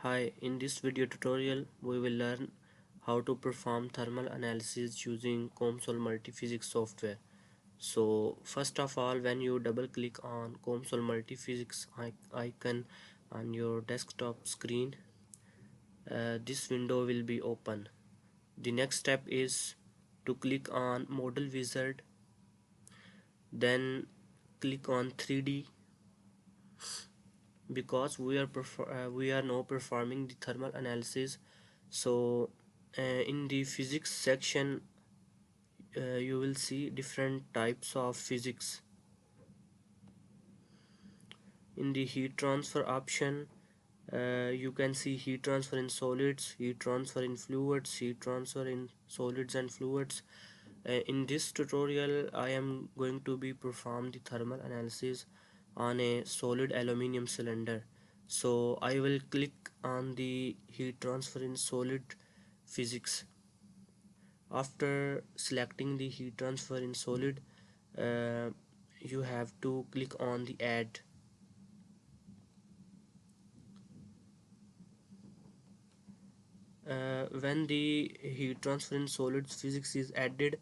Hi, in this video tutorial we will learn how to perform thermal analysis using COMSOL multiphysics software. So first of all when you double click on COMSOL multiphysics icon on your desktop screen uh, this window will be open. The next step is to click on model wizard then click on 3D because we are uh, we are now performing the thermal analysis. So uh, in the physics section uh, you will see different types of physics. In the heat transfer option uh, you can see heat transfer in solids heat transfer in fluids heat transfer in solids and fluids. Uh, in this tutorial I am going to be perform the thermal analysis on a solid aluminium cylinder. So I will click on the heat transfer in solid physics. After selecting the heat transfer in solid uh, you have to click on the add. Uh, when the heat transfer in solid physics is added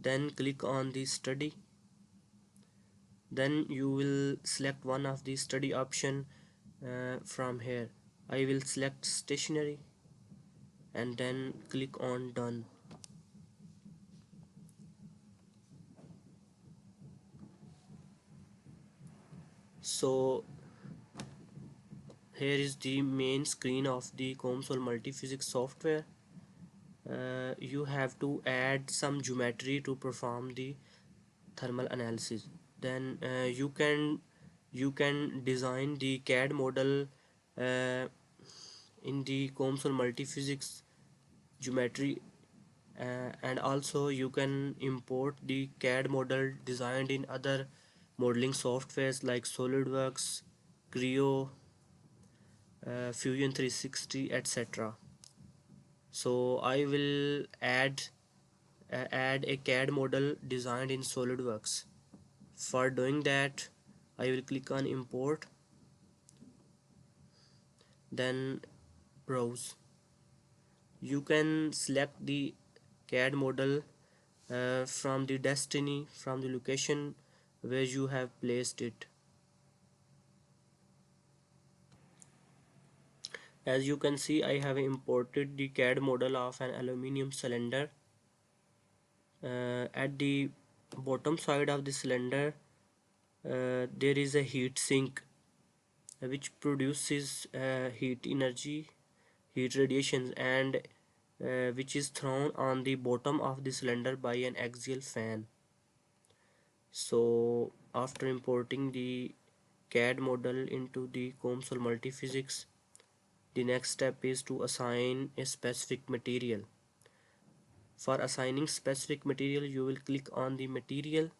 then click on the study then you will select one of the study option uh, from here. I will select stationary and then click on done. So here is the main screen of the COMSOL multiphysics software. Uh, you have to add some geometry to perform the thermal analysis then uh, you can you can design the CAD model uh, in the COMSOL multiphysics geometry uh, and also you can import the CAD model designed in other modeling softwares like SolidWorks, Creo, uh, Fusion 360 etc. So I will add uh, add a CAD model designed in SolidWorks for doing that I will click on import then browse. You can select the CAD model uh, from the destiny from the location where you have placed it. As you can see I have imported the CAD model of an aluminium cylinder uh, at the bottom side of the cylinder uh, there is a heat sink uh, which produces uh, heat energy heat radiations and uh, which is thrown on the bottom of the cylinder by an axial fan. So after importing the CAD model into the COMSOL multiphysics the next step is to assign a specific material for assigning specific material you will click on the material.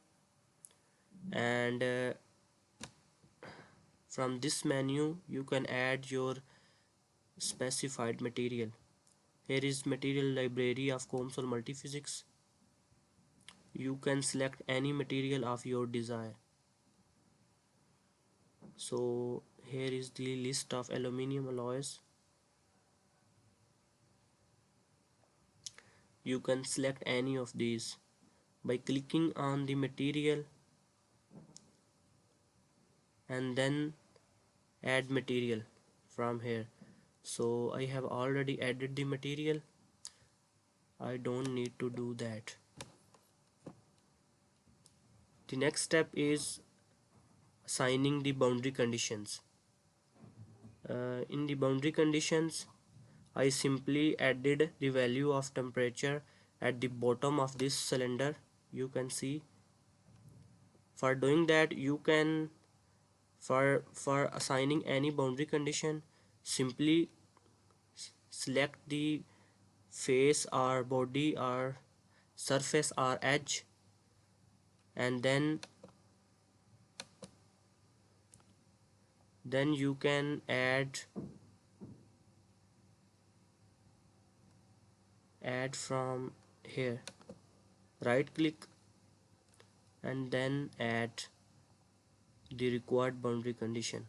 And uh, from this menu you can add your specified material. Here is material library of COMSOL multiphysics. You can select any material of your desire. So here is the list of aluminium alloys you can select any of these by clicking on the material and then add material from here. So I have already added the material. I don't need to do that. The next step is assigning the boundary conditions. Uh, in the boundary conditions I simply added the value of temperature at the bottom of this cylinder you can see. For doing that you can for for assigning any boundary condition simply select the face or body or surface or edge and then then you can add add from here. Right click and then add the required boundary condition.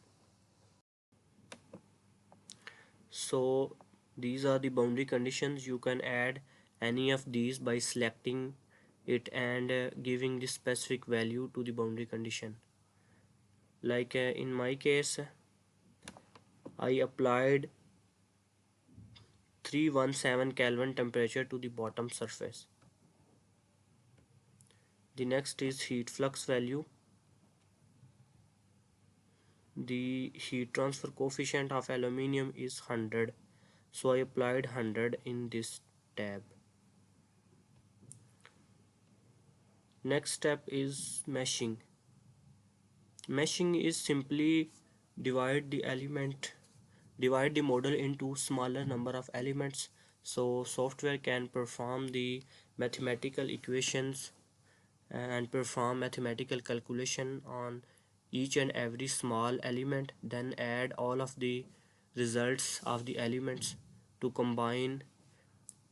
So these are the boundary conditions. You can add any of these by selecting it and uh, giving the specific value to the boundary condition. Like uh, in my case I applied 317 Kelvin temperature to the bottom surface. The next is heat flux value. The heat transfer coefficient of aluminium is 100 so I applied 100 in this tab. Next step is meshing. Meshing is simply divide the element divide the model into smaller number of elements so software can perform the mathematical equations and perform mathematical calculation on each and every small element then add all of the results of the elements to combine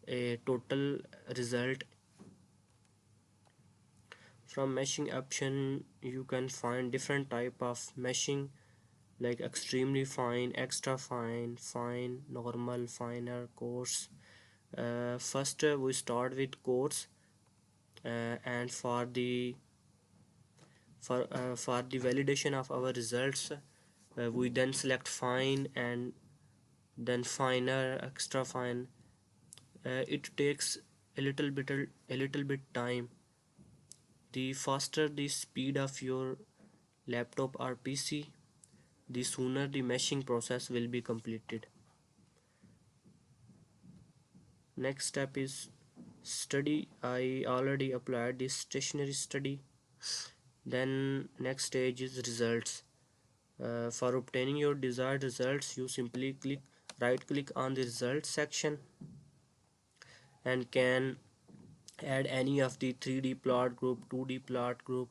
a total result. From meshing option you can find different type of meshing like extremely fine extra fine fine normal finer coarse uh, first uh, we start with coarse uh, and for the for uh, for the validation of our results uh, we then select fine and then finer extra fine. Uh, it takes a little bit a little bit time. The faster the speed of your laptop or PC the sooner the meshing process will be completed. Next step is study. I already applied this stationary study. Then next stage is results. Uh, for obtaining your desired results you simply click right click on the results section and can add any of the 3d plot group 2d plot group.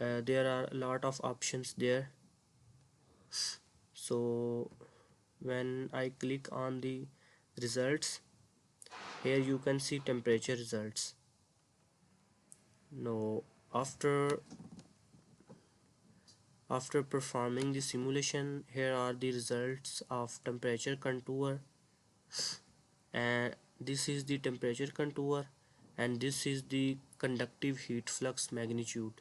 Uh, there are a lot of options there so when I click on the results here you can see temperature results. Now after after performing the simulation here are the results of temperature contour. And this is the temperature contour and this is the conductive heat flux magnitude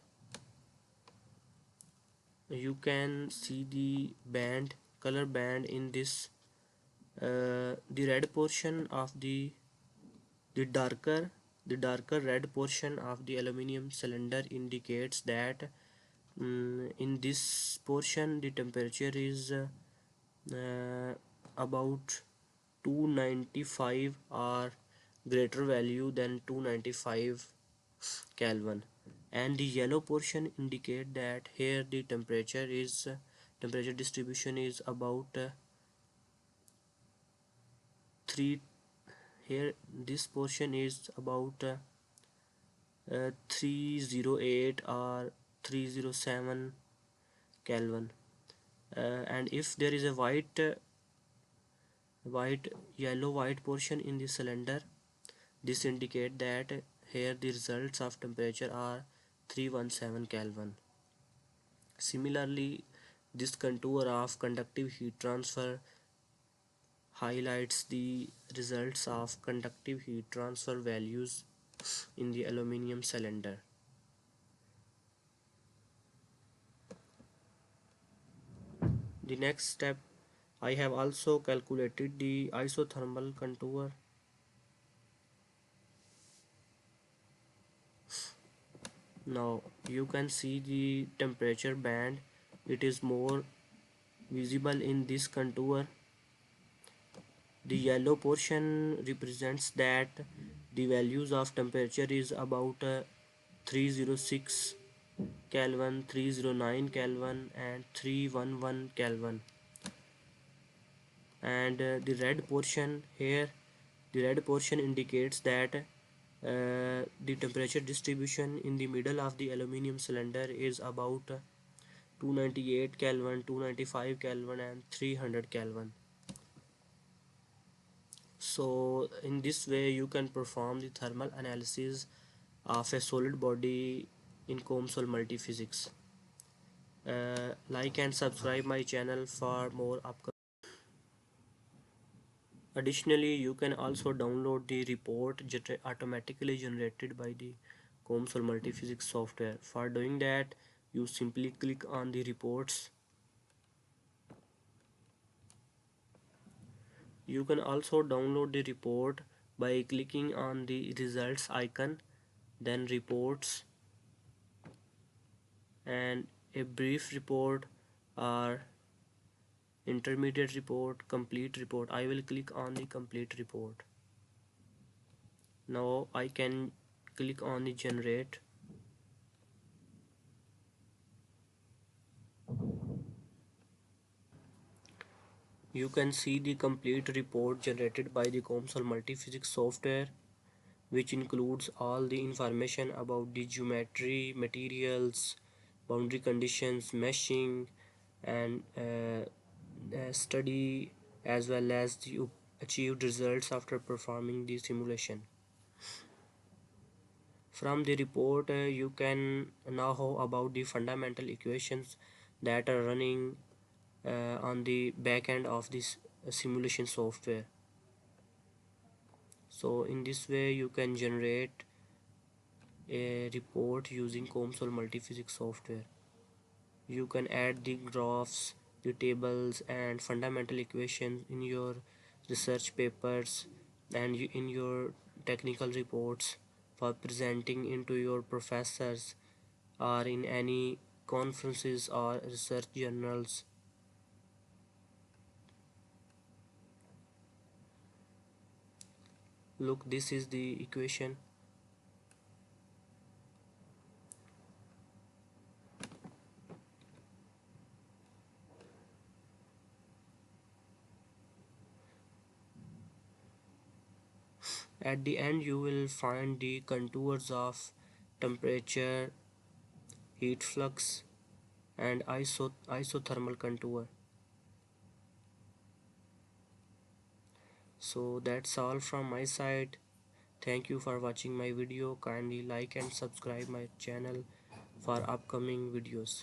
you can see the band color band in this uh, the red portion of the the darker the darker red portion of the aluminum cylinder indicates that um, in this portion the temperature is uh, uh, about 295 or greater value than 295 Kelvin and the yellow portion indicate that here the temperature is temperature distribution is about uh, 3 here this portion is about uh, uh, 308 or 307 Kelvin. Uh, and if there is a white uh, white yellow white portion in the cylinder this indicate that here the results of temperature are 317 Kelvin. Similarly, this contour of conductive heat transfer highlights the results of conductive heat transfer values in the aluminum cylinder. The next step I have also calculated the isothermal contour now you can see the temperature band. It is more visible in this contour. The yellow portion represents that the values of temperature is about uh, 306 Kelvin 309 Kelvin and 311 Kelvin. And uh, the red portion here the red portion indicates that uh, the temperature distribution in the middle of the aluminum cylinder is about 298 Kelvin, 295 Kelvin and 300 Kelvin. So in this way you can perform the thermal analysis of a solid body in COMSOL multiphysics. Uh, like and subscribe my channel for more upcoming Additionally, you can also download the report automatically generated by the COMSOL multiphysics software. For doing that, you simply click on the reports. You can also download the report by clicking on the results icon, then reports and a brief report or intermediate report complete report. I will click on the complete report. Now I can click on the generate. You can see the complete report generated by the COMSOL multiphysics software which includes all the information about the geometry materials boundary conditions meshing and uh, study as well as the achieved results after performing the simulation. From the report uh, you can know about the fundamental equations that are running uh, on the back end of this simulation software. So in this way you can generate a report using COMSOL multiphysics software. You can add the graphs tables and fundamental equations in your research papers and in your technical reports for presenting into your professors or in any conferences or research journals. Look this is the equation At the end you will find the contours of temperature, heat flux and iso isothermal contour. So that's all from my side. Thank you for watching my video. Kindly like and subscribe my channel for upcoming videos.